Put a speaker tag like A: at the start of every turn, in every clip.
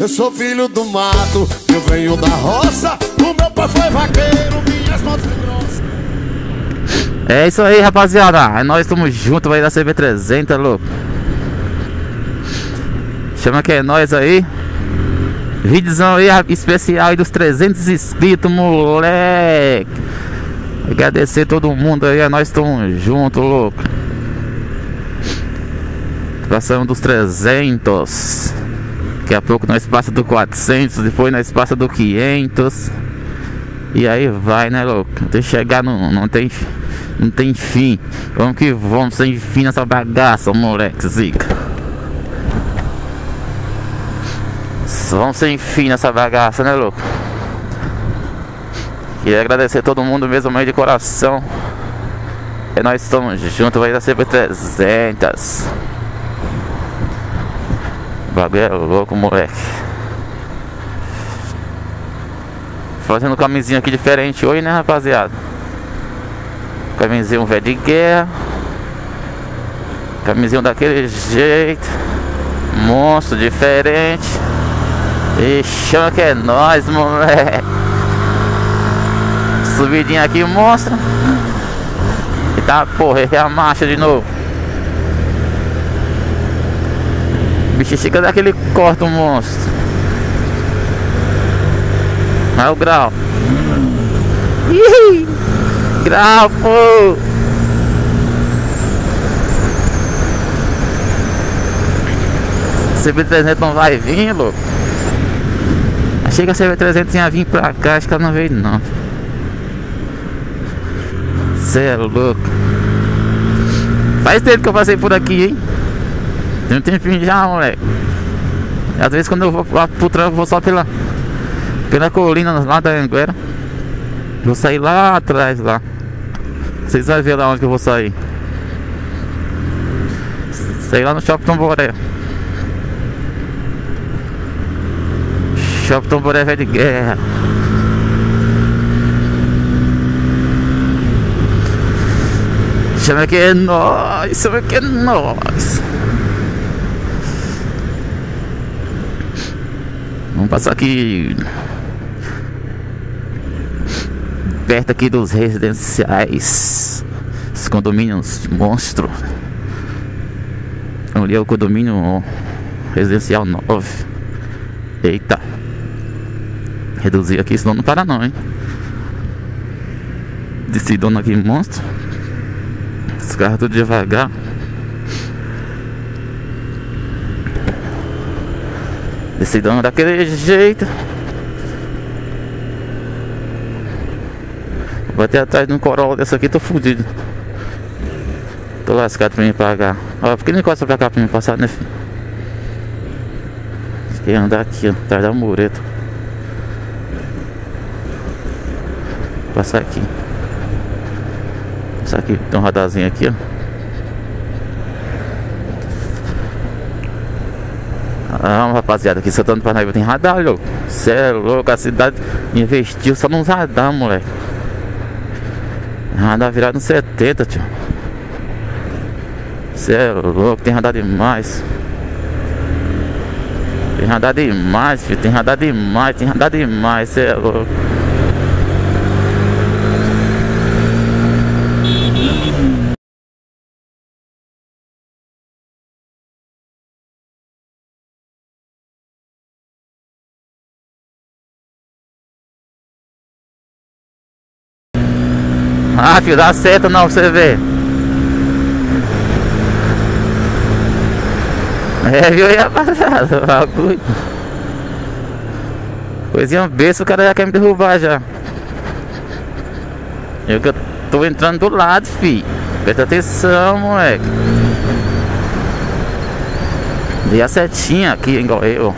A: Eu sou filho do mato, eu venho da roça. O meu pai foi vaqueiro, minhas mãos são grossas.
B: É isso aí, rapaziada. Nós estamos juntos aí da CB300, louco. Chama que é nós aí. Vídeozão aí especial aí dos 300 inscritos, moleque. Agradecer todo mundo aí, nós estamos juntos, louco. Passamos dos 300. Daqui a pouco nós passa do 400, depois nós passa do 500. E aí vai, né, louco? Até chegar no, não tem não tem fim. Vamos que vamos sem fim nessa bagaça, moleque, zica. Vamos sem fim nessa bagaça, né, louco? Queria agradecer todo mundo mesmo, meio de coração. E nós estamos juntos, vai dar sempre 300. Bagulho é louco, moleque. Fazendo camisinha aqui diferente hoje, né, rapaziada? Camisinha velho de guerra. Camisinha daquele jeito. Monstro diferente. E chama que é nós, moleque. Subidinha aqui, monstro. E tá, porra, errei a marcha de novo. Chega daquele corta um monstro. Olha o grau. Grau, pô. CB300 não vai vir, louco. Achei que a CB300 ia vir pra cá, acho que ela não veio não. Cê é louco. Faz tempo que eu passei por aqui, hein? Tem um tempinho já, moleque. Às vezes quando eu vou lá pro trampo, vou só pela, pela colina lá da Anguera. Vou sair lá atrás lá. Vocês vão ver lá onde eu vou sair. Sair lá no Shopping Tomboré. Shopping Tomboré velho de guerra. Chama que é nós, chama que é nós. Vamos passar aqui perto aqui dos residenciais, os condomínios monstro. Ali é o condomínio residencial 9. Eita. Reduzir aqui, senão não para não, hein? Desse dono aqui monstro. Os carros tudo devagar. Decidão daquele jeito. Até atrás de um Corolla desse aqui, tô fudido. Tô lascado pra me pagar. Ó, por que não encosta pra cá pra me passar, né? Fiquei andar aqui, ó, atrás da mureta. Passar aqui. Passar aqui, tem um radarzinho aqui, ó. Ah, rapaziada, aqui Santana do Parnaíba tem radar, louco. Cê é louco, a cidade investiu só nos radar, moleque. Radar virado no 70, tio. Cê é louco, tem radar demais. Tem radar demais, filho. Tem radar demais, tem radar demais, cê é louco. Filho, dá certo não você ver. É, viu aí, rapaziada? Bagulho. Coisinha besta, o cara já quer me derrubar já. Eu que tô entrando do lado, fi. Presta atenção, moleque. Dei a setinha aqui, igual eu.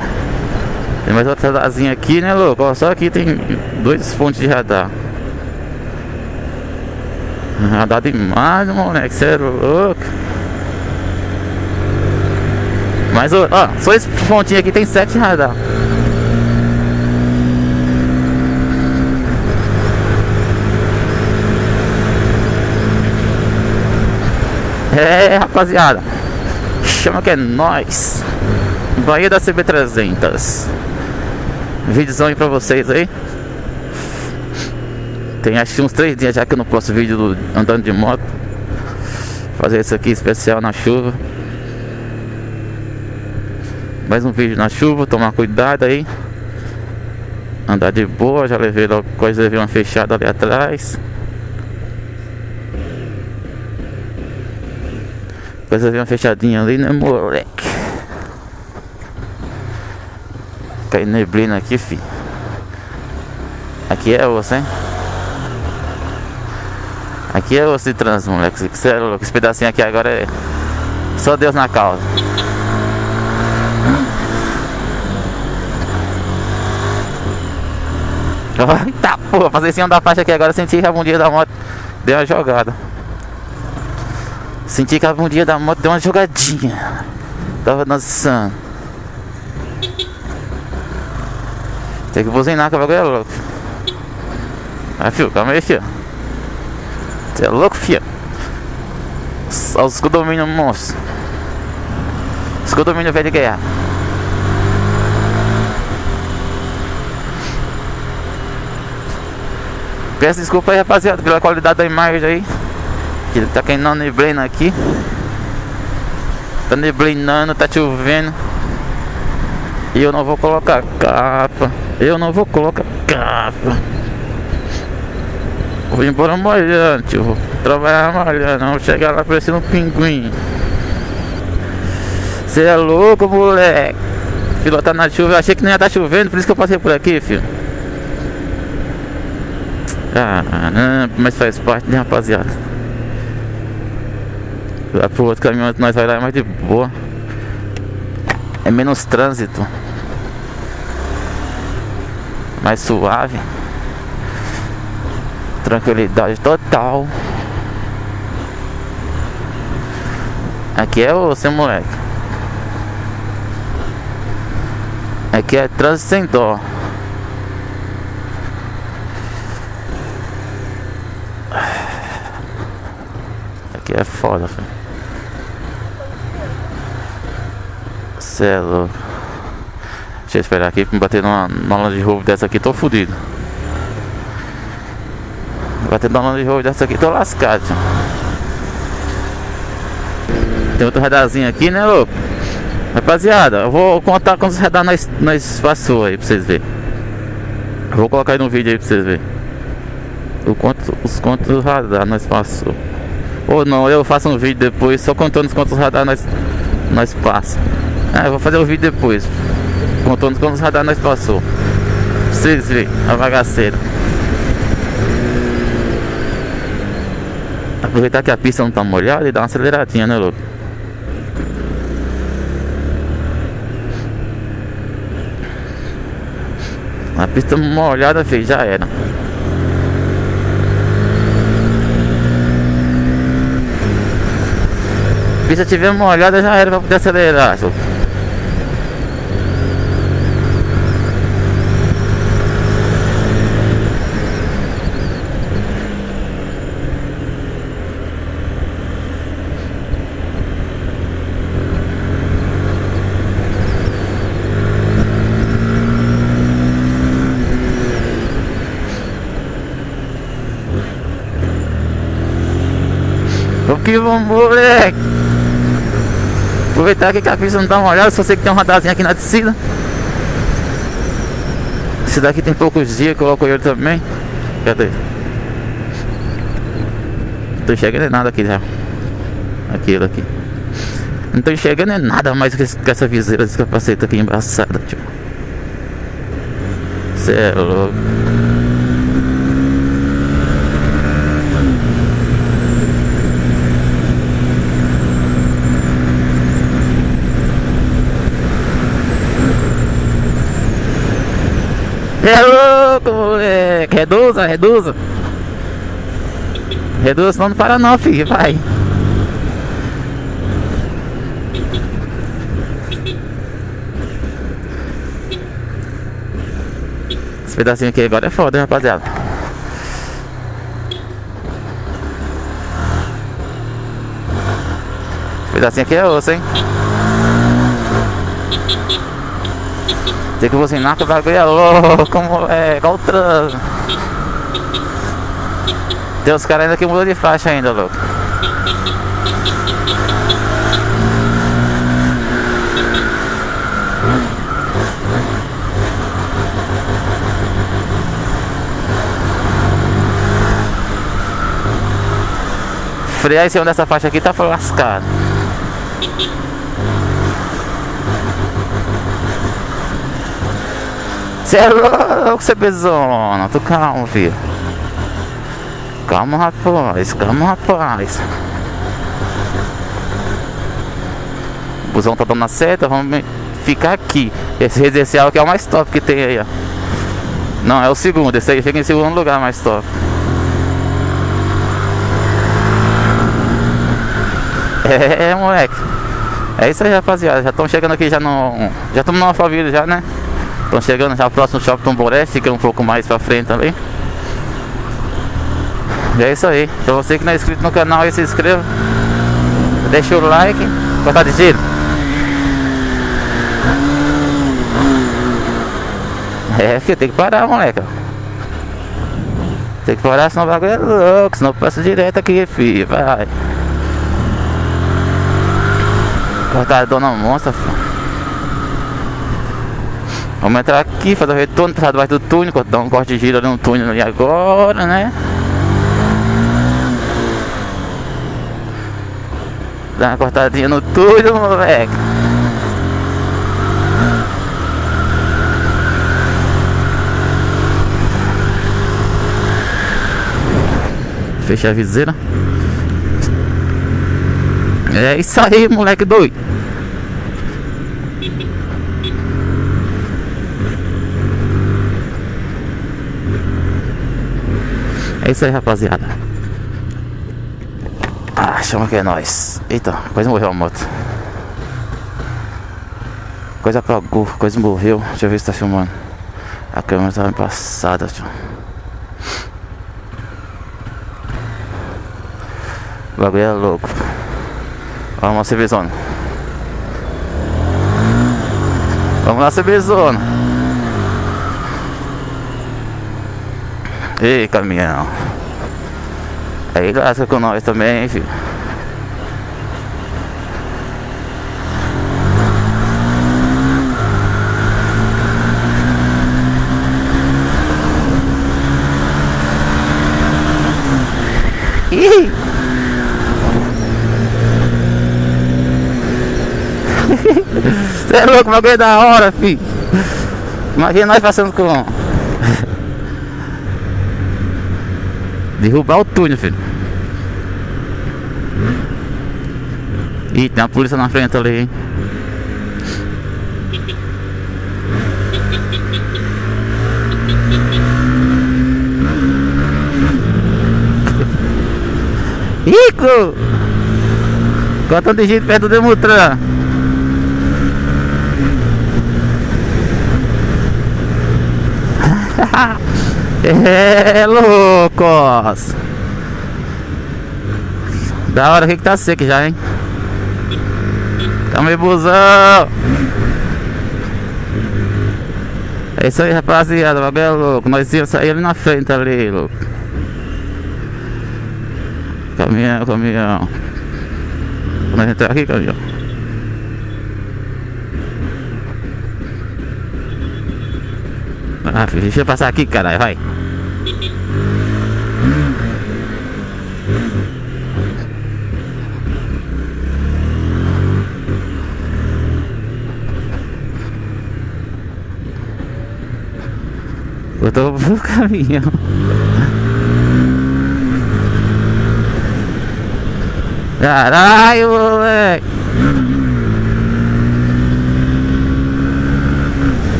B: Tem mais outra radarzinha aqui, né, louco? Ó, só aqui tem dois fontes de radar. Radar demais, moleque, você é louco. Mas, ó, só esse pontinho aqui tem sete radar. É, rapaziada. Chama que é nós. Bahia da CB300 Vídeozão aí pra vocês aí Tem acho uns três dias já que eu não posto vídeo do, andando de moto. Fazer isso aqui especial na chuva. Mais um vídeo na chuva, tomar cuidado aí. Andar de boa, já levei logo coisa, levei uma fechada ali atrás. Coisa veio uma fechadinha ali, né moleque? Cai neblina aqui, fi. Aqui é osso, hein? Aqui é osso de trans, moleque. Você. Esse pedacinho aqui agora é. Só Deus na causa. Eita porra, fazer em cima da faixa aqui agora. Senti que a bundinha da moto deu uma jogada. Senti que a bundinha da moto deu uma jogadinha. Tava dançando. Tem que buzinar que o bagulho é louco. Ah, fio, calma aí, fio. Você é louco, fio? Olha os escudomínio monstro. Escudomínio velho de guerra. Peço desculpa aí, rapaziada, pela qualidade da imagem aí. Que tá caindo neblina aqui. Tá neblinando, tá chovendo. E eu não vou colocar capa. Eu não vou colocar capa. Vou embora molhando, tio. Vou trabalhar molhando. Vou chegar lá parecendo um pinguim. Você é louco, moleque. Filho tá na chuva. Eu achei que não ia estar tá chovendo, por isso que eu passei por aqui, filho. Ah, mas faz parte, né, rapaziada? Lá pro outro caminhão nós vai lá é mais de boa. É menos trânsito mais suave, tranquilidade total. Aqui é seu moleque. Aqui é trânsito sem dó. Aqui é foda, filho. Cê é louco. Deixa eu esperar aqui pra me bater numa, numa de roubo dessa aqui, tô fudido. Bater numa lã de roubo dessa aqui, tô lascado. Tem outro radarzinho aqui, né, louco? Rapaziada, eu vou contar quantos radar nós, nós passou aí pra vocês verem. Vou colocar aí no vídeo aí pra vocês verem. O quanto, os quantos radar nós passou. Ou não, eu faço um vídeo depois só contando os quantos radar nós, nós passa. É, eu vou fazer o vídeo depois. Contando quantos radar nós passou. Vocês veem, a bagaceira. Aproveitar que a pista não tá molhada e dar uma aceleradinha, né, louco? A pista molhada, filho, já era. A pista tiver molhada, já era pra poder acelerar, louco. Que vamos, moleque. Aproveitar que a pista não dá uma olhada, só sei que tem um radarzinho aqui na descida. Esse daqui tem poucos dias, coloco ele também. Cadê? Não tô enxergando nada aqui já. Aquilo aqui. Não tô enxergando nada mais que essa viseira desse capacete aqui embaçada, tio. Cê é louco. É louco, moleque. Reduza, reduza. Reduza, não para não, filho. Vai. Esse pedacinho aqui agora é foda, rapaziada. Esse pedacinho aqui é osso, hein? Tem que que o bagulho é louco, moleque. Igual o trânsito. Tem os caras ainda que mudam de faixa ainda, louco. Frear em cima dessa faixa aqui tá lascado. Você é louco, você bezona. Tô calmo, filho. Calma, rapaz. Calma, rapaz. O busão tá dando na seta. Vamos ficar aqui. Esse residencial aqui é o mais top que tem aí, ó. Não, é o segundo. Esse aí fica em segundo lugar mais top. É, moleque. É isso aí, rapaziada. Já estão chegando aqui já no. Já estamos no Alphaville já, né? Estão chegando já próximo shopping Tomboreste, que é um pouco mais pra frente também. E é isso aí. Pra você que não é inscrito no canal aí, se inscreva. Deixa o like. Cortar de giro. É, filho, tem que parar, moleque. Tem que parar, senão o bagulho é louco. Senão passa direto aqui, filho. Vai. Cortar a dona monstra, filho. Vamos entrar aqui, fazer o retorno, passar debaixo do túnel, dar um corte de giro ali no túnel ali agora, né? Dar uma cortadinha no túnel, moleque. Fecha a viseira. É isso aí, moleque doido. Isso aí, rapaziada. Ah, chama que é nós. Eita, quase morreu a moto. Coisa apagou, quase morreu. Deixa eu ver se tá filmando. A câmera tava passada, tio. O bagulho é louco. Vamos lá, cervezona. Vamos lá, cervezona. Ei, caminhão. Aí lasca com nós também, filho. Ih! Você é louco, bagulho da hora, filho. Imagina nós passando com. Derrubar o túnel, filho. Ih, tem uma polícia na frente ali, hein? Rico! Quanto de gente perto do Demutran? É, loucos! Da hora, o que tá seco já, hein? Tamo aí, busão! É isso aí, rapaziada, o bagulho é louco. Nós íamos sair ali na frente ali, louco. Caminhão, caminhão. Nós entrar aqui, caminhão. Ah, filho, deixa eu passar aqui, caralho, vai. Eu tô pro caminhão. Caralho, moleque.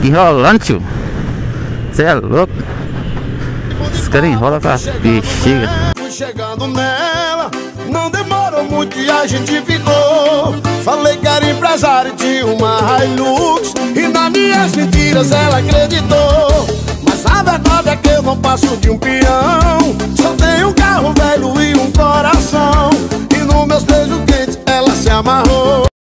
B: Que rolante, Você é louco? Os caras enrolam pra bexiga.
A: Chegando nela, não demorou muito e a gente ficou. Falei que era empresário de uma Hilux. E nas minhas mentiras ela acreditou. Mas a verdade é que eu não passo de um peão. Só tenho um carro velho e um coração. E nos meus beijos quentes ela se amarrou.